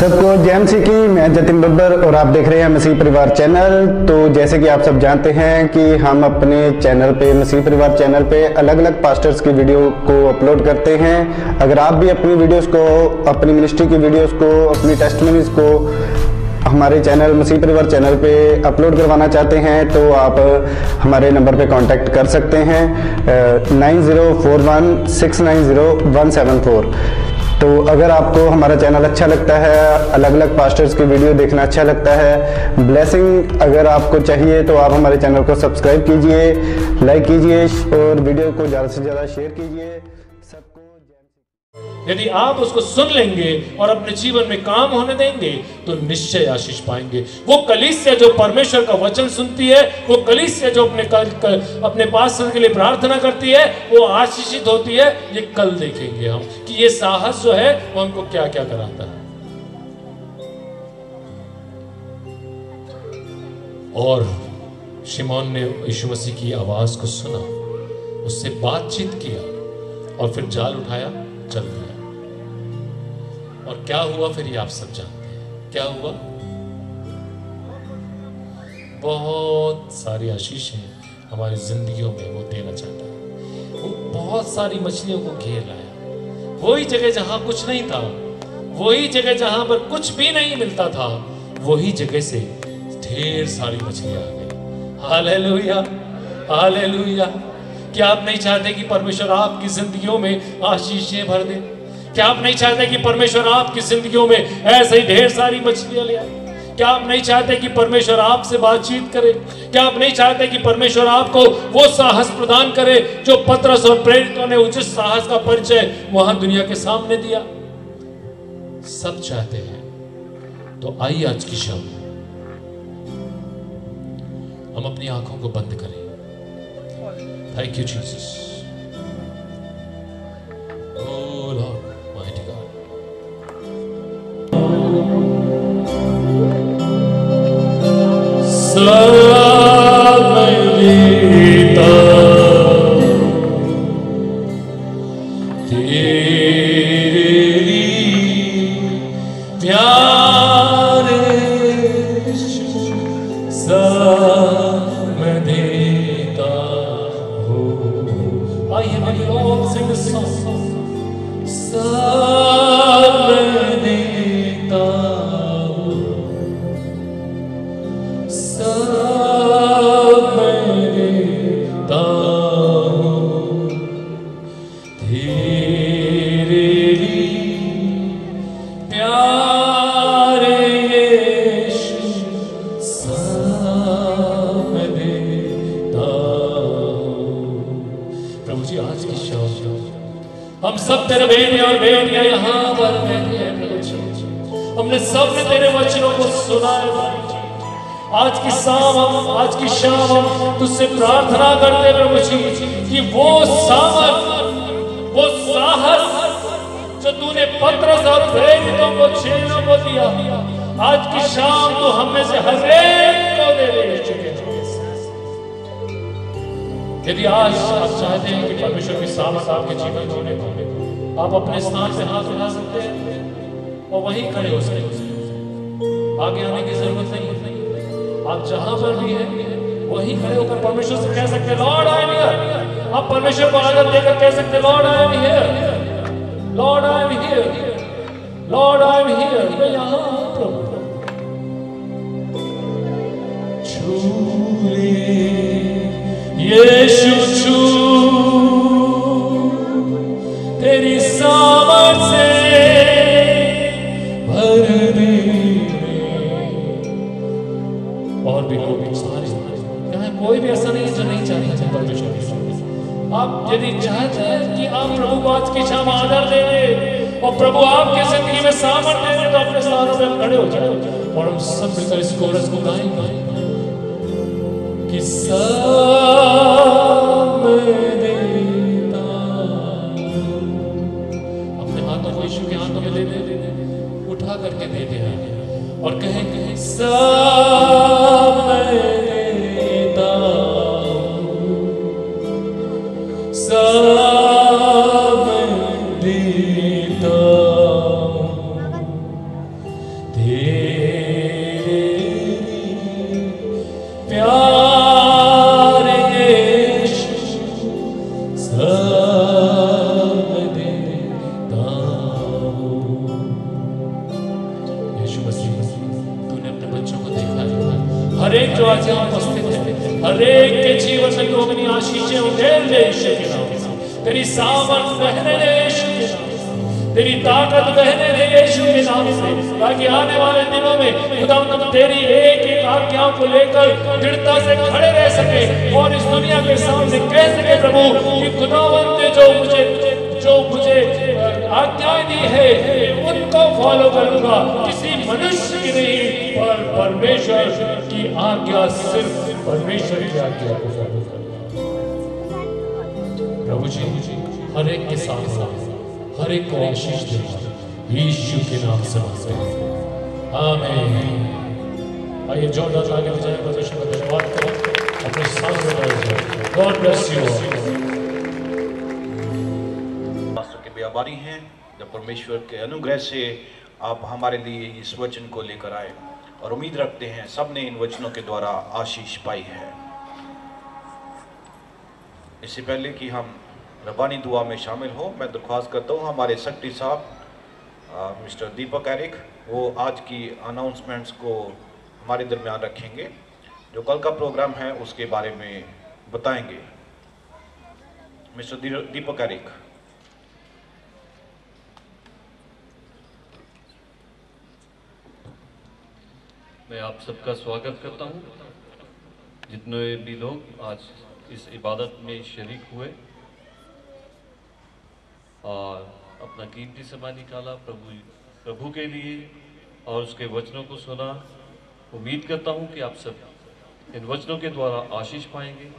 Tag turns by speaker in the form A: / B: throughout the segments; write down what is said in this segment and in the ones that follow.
A: सबको जैम सी की, मैं जतिन बब्बर और आप देख रहे हैं मसीह परिवार चैनल। तो जैसे कि आप सब जानते हैं कि हम अपने चैनल पे मसीह परिवार चैनल पे अलग अलग पास्टर्स की वीडियो को अपलोड करते हैं। अगर आप भी अपनी वीडियोस को, अपनी मिनिस्ट्री की वीडियोस को, अपनी टेस्टमनीज को हमारे चैनल मसीह परिवार चैनल पे अपलोड करवाना चाहते हैं तो आप हमारे नंबर पे कांटेक्ट कर सकते हैं nine zero four one six nine zero one seven four. तो अगर आपको हमारा चैनल अच्छा लगता है अलग अलग पास्टर्स की वीडियो देखना अच्छा लगता है ब्लेसिंग अगर आपको चाहिए तो आप हमारे चैनल को सब्सक्राइब कीजिए लाइक कीजिए और वीडियो को ज़्यादा से ज़्यादा शेयर कीजिए। सबको
B: यदि आप उसको सुन लेंगे और अपने जीवन में काम होने देंगे तो निश्चय आशीष पाएँगे। वो कलिसिया जो परमेश्वर का वचन सुनती है वो कलिसिया जो अपने कल, कल, अपने पास के लिए प्रार्थना करती है वो आशीषित होती है। ये कल देखेंगे हम कि ये साहस जो है वो हमको क्या क्या कराता है। और शिमोन ने यीशु मसीह की आवाज़ को सुना उससे बातचीत किया और फिर जाल उठाया। चल गया और क्या हुआ फिर ये आप सब जानते हैं। क्या हुआ? बहुत सारी आशीष हमारी जिंदगियों में वो देना चाहता है। वो बहुत सारी मछलियों को घेर लाया। वही जगह जहाँ कुछ नहीं था, वही जगह जहाँ पर कुछ भी नहीं मिलता था, वही जगह से ढेर सारी मछलियाँ आ गई। Hallelujah hallelujah. क्या आप नहीं चाहते कि परमेश्वर आपकी जिंदगियों में आशीषें भर दे? क्या आप नहीं चाहते कि परमेश्वर आपकी जिंदगियों में ऐसे ही ढेर सारी मछलियाँ ले आए? क्या आप नहीं चाहते कि परमेश्वर आपसे बातचीत करे? क्या आप नहीं चाहते कि परमेश्वर आपको वो साहस प्रदान करे जो पत्रस और प्रेरितों ने उचित साहस का परिचय वहाँ दुनिया के सामने दिया? सब चाहते हैं। तो आइए आज की शाम हम अपनी आँखों को बंद करें। Thank you, Jesus. Oh Lord, mighty God. So प्रभु जी आज की शाम। हम सब तेरे बेटे और बेटियाँ यहाँ पर हमने सबने तेरे वचनों को सुना आज की शाम हम, आज की शाम हम तुझसे प्रार्थना करते हैं, प्रभु जी, कि वो सामर्थ, वो साहस जो तूने पत्रस और प्रेरितों को चेलों को दिया, आज की शाम तू हमें से हर एक को दे दे यीशु के नाम से। यदि आज आप चाहते हैं कि परमेश्वर की सामर्थ आपके जीवन में होने आप अपने स्थान से हाथ उठा सकते हैं और वहीं खड़े हो सकते हैं। आगे आने की ज़रूरत नहीं। है आप जहाँ पर भी हैं, वहीं खड़े होकर परमेश्वर से कह सकते लॉर्ड, आई एम हियर। आप परमेश्वर को आदर देकर कह सकते Lord, I am here. Lord, I am here. Lord, I am here. मैं यहाँ हूँ, प्रभु। छू ले। यीशु कोई भी ऐसा नहीं है नहीं चाहता आप यदि चाहते कि आप प्रभु आज की शाम आदर दे और प्रभु आपके ज़िंदगी में सामर्थ दे तो अपने स्थानों पे हम खड़े हो जाए। और हम सब मिलकर इस कोरस को गाएँगे। कि उठा करके दे दे और कहें कहें सब ताकत बहने दे यीशु के नाम से। ताकि आने वाले दिनों में खुदा तेरी एक एक आज्ञाओं को लेकर दृढ़ता से खड़े रह सके और इस दुनिया के सामने कह सके प्रभु कि खुदावंत ने जो मुझे जो मुझे आज्ञाएँ दी है, उनको फॉलो करूँगा। किसी मनुष्य की नहीं, पर परमेश्वर की आज्ञा सिर्फ़ परमेश्वर की आज्ञा को फॉलो करूँगा प्रभु जी, हर एक के साथ साथ हर एक को आशीष देना यीशु के नाम से मांगते हैं आमीन आइए जोरदार आगे बजाय प्रदर्शन में धन्यवाद करें अपने साथ में गॉड ब्लेस यू
C: मास्टर के भी आभारी हैं जब परमेश्वर के अनुग्रह से आप हमारे लिए इस वचन को लेकर आए और उम्मीद रखते हैं सबने इन वचनों के द्वारा आशीष पाई है। इससे पहले कि हम रबानी दुआ में शामिल हो। मैं दरख्वास्त करता हूँ, हमारे सेक्रेटरी साहब मिस्टर दीपक एरिक, वो आज की अनाउंसमेंट्स को हमारे दरमियान रखेंगे। जो कल का प्रोग्राम है, उसके बारे में बताएँगे। Mister Deepak Eric.
D: मैं आप सबका स्वागत करता हूँ। जितने भी लोग आज इस इबादत में शरीक हुए और अपना कीमती समय निकाला प्रभु प्रभु के लिए और उसके वचनों को सुना। उम्मीद करता हूँ कि आप सब इन वचनों के द्वारा आशीष पाएँगे।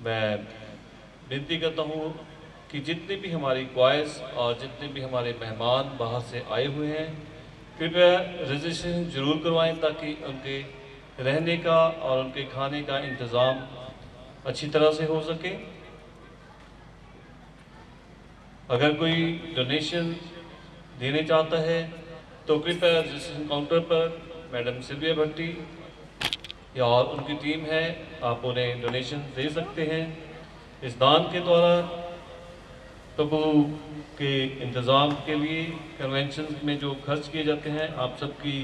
D: मैं विनती करता हूँ कि जितने भी हमारी क्वाइस और जितने भी हमारे मेहमान बाहर से आए हुए हैं, कृपया रजिस्ट्रेशन ज़रूर करवाएँ ताकि उनके रहने का और उनके खाने का इंतज़ाम अच्छी तरह से हो सके। अगर कोई डोनेशन देने चाहता है तो कृपया रजिस्ट्रेशन काउंटर पर मैडम सिल्विया भट्टी या और उनकी टीम है, आप उन्हें डोनेशन दे सकते हैं। इस दान के द्वारा प्रभु के इंतज़ाम के लिए कन्वेंशन में जो खर्च किए जाते हैं, आप सबकी,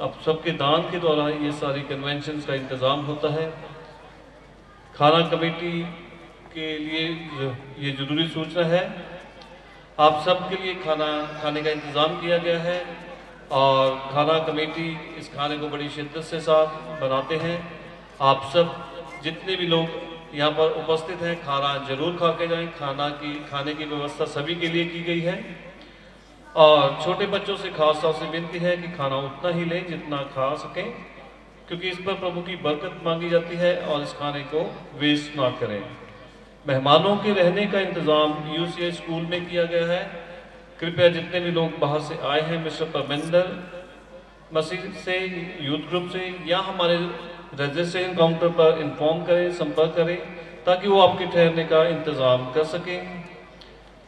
D: आप सबके दान के द्वारा ये सारी कन्वेंशन का इंतज़ाम होता है। खाना कमेटी के लिए ये ज़रूरी सूचना है। आप सब के लिए खाना, खाने का इंतज़ाम किया गया है और खाना कमेटी इस खाने को बड़ी शिद्दत से साथ बनाते हैं। आप सब जितने भी लोग यहाँ पर उपस्थित हैं, खाना ज़रूर खा के जाएँ। खाना की, खाने की व्यवस्था सभी के लिए की गई है। और छोटे बच्चों से खास तौर से विनती है कि खाना उतना ही लें जितना खा सकें, क्योंकि इस पर प्रभु की बरकत मांगी जाती है और इस खाने को वेस्ट ना करें। मेहमानों के रहने का इंतज़ाम यूसीए स्कूल में किया गया है। कृपया जितने भी लोग बाहर से आए हैं, मिस्टर परमेंदर मसीह से, यूथ ग्रुप से या हमारे रजिस्ट्रेशन काउंटर पर इन्फॉर्म करें, संपर्क करें, ताकि वो आपके ठहरने का इंतज़ाम कर सकें।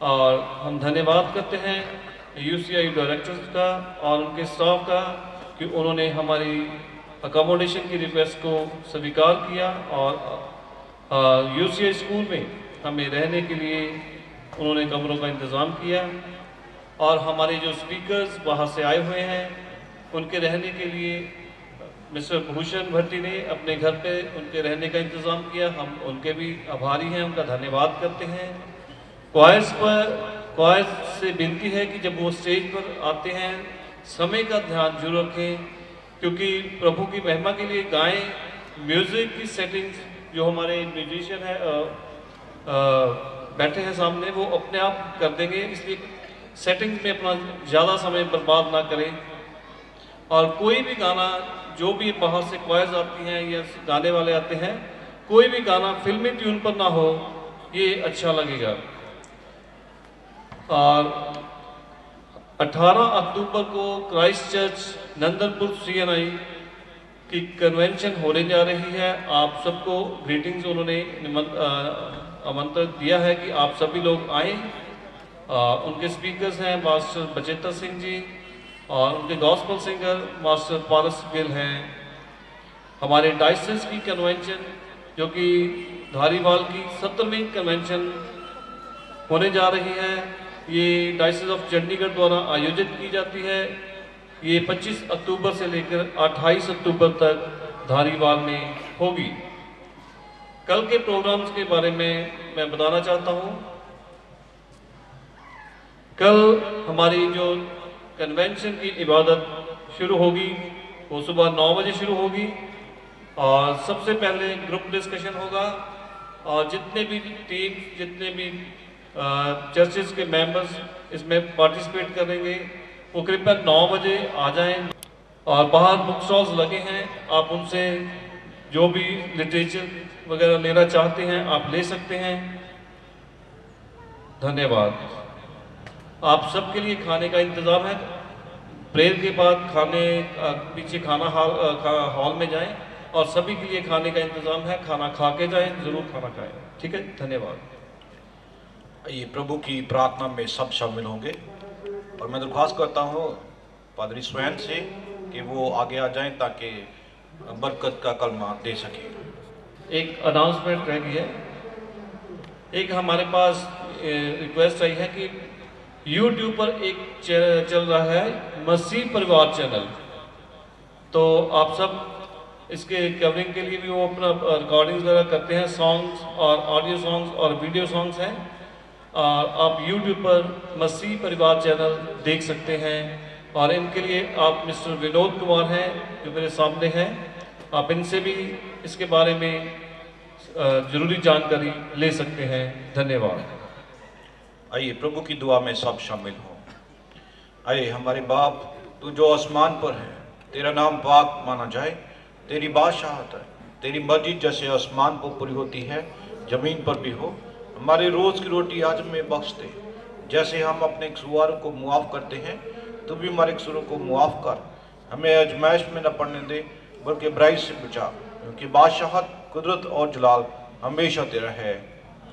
D: और हम धन्यवाद करते हैं यूसीआई डायरेक्टर्स का और उनके स्टाफ का कि उन्होंने हमारी अकोमोडेशन की रिक्वेस्ट को स्वीकार किया और यूसीआई स्कूल में हमें रहने के लिए उन्होंने कमरों का इंतज़ाम किया और हमारे जो स्पीकर्स वहाँ से आए हुए हैं, उनके रहने के लिए मिस्टर भूषण भट्टी ने अपने घर पे उनके रहने का इंतज़ाम किया। हम उनके भी आभारी हैं, उनका धन्यवाद करते हैं। क्वाइस पर क्वाइस से विनती है कि जब वो स्टेज पर आते हैं, समय का ध्यान ज़रूर रखें, क्योंकि प्रभु की महिमा के लिए गाएँ म्यूज़िक की सेटिंग्स जो हमारे म्यूजिशियन है अ, अ, बैठे हैं सामने वो अपने आप कर देंगे इसलिए सेटिंग में अपना ज़्यादा समय बर्बाद ना करें। और कोई भी गाना जो भी बाहर से क्वाइज आती हैं या गाने वाले आते हैं कोई भी गाना फिल्मी ट्यून पर ना हो ये अच्छा लगेगा। और 18 अक्टूबर को क्राइस्ट चर्च नंदनपुर सीएनआई की कन्वेंशन होने जा रही है। आप सबको ग्रीटिंग्स उन्होंने आमंत्रण दिया है कि आप सभी लोग आए। उनके स्पीकर्स हैं मास्टर बचेतर सिंह जी और उनके gospel singer master Paras Gill हैं। हमारे डाइसिस की कन्वेंशन जो कि धारीवाल की सत्रहवीं कन्वेंशन होने जा रही है। ये डाइसिस ऑफ़ चंडीगढ़ द्वारा आयोजित की जाती है। ये 25 अक्टूबर से लेकर 28 अक्टूबर तक धारीवाल में होगी। कल के प्रोग्राम्स के बारे में मैं बताना चाहता हूँ। कल हमारी जो कन्वेंशन की इबादत शुरू होगी, वो सुबह नौ बजे शुरू होगी और सबसे पहले ग्रुप डिस्कशन होगा और जितने भी टीम जितने भी चर्चेस के मेंबर्स इसमें पार्टिसिपेट करेंगे। वो कृपया नौ बजे आ जाएँ और बाहर बुक स्टॉल्स लगे हैं। आप उनसे जो भी लिटरेचर वगैरह लेना चाहते हैं, आप ले सकते हैं। धन्यवाद। आप सबके लिए खाने का इंतज़ाम है। प्रेयर के बाद खाने पीछे खाना हॉल खा- हॉल में जाएँ और सभी के लिए खाने का इंतज़ाम है। खाना खा के जाएँ, ज़रूर खाना खाएँ। ठीक है? धन्यवाद।
C: ये प्रभु की प्रार्थना में सब शामिल होंगे। और मैं दरख्वास्त करता हूँ पादरी स्वयं से कि वो आगे आ जाएँ ताकि बरकत का कलमा दे सकें।
D: एक अनाउंसमेंट रह गई है। एक हमारे पास रिक्वेस्ट आई है कि YouTube पर एक चल रहा है मसीह परिवार चैनल तो आप सब इसके कवरिंग के लिए भी वो अपना रिकॉर्डिंग्स वगैरह करते हैं सॉन्ग्स और ऑडियो सॉन्ग्स और वीडियो सॉन्ग्स हैं। आप YouTube पर मसीह परिवार चैनल देख सकते हैं और इनके लिए आप मिस्टर विनोद कुमार हैं, जो मेरे सामने हैं। आप इनसे भी इसके बारे में ज़रूरी जानकारी ले सकते हैं। धन्यवाद।
C: आइए, प्रभु की दुआ में सब शामिल हों। आइए, हमारे बाप, तू जो आसमान पर है, तेरा नाम पाक माना जाए, तेरी बादशाहत है, तेरी मर्ज़ी जैसे आसमान पर पूरी होती है, ज़मीन पर भी हो हमारे रोज की रोटी आज में बख्श दे जैसे हम अपने कसूर को मुआफ करते हैं तो भी हमारे कसूरों को मुआफ कर। हमें अजमाइश में न पड़ने दे, बल्कि बुराई से बचा, क्योंकि बादशाहत, कुदरत और जलाल हमेशा तेरा है।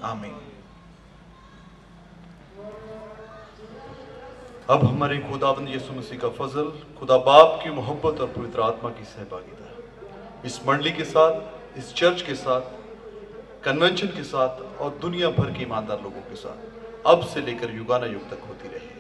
C: आमीन।
E: अब हमारे खुदाबंद यीशु मसीह का फजल, खुदा बाप की मोहब्बत और पवित्र आत्मा की सहभागिता। इस मंडली के साथ, इस चर्च के साथ कन्वेंशन के साथ और दुनिया भर के ईमानदार लोगों के साथ। अब से लेकर युगाना युग तक होती रहे।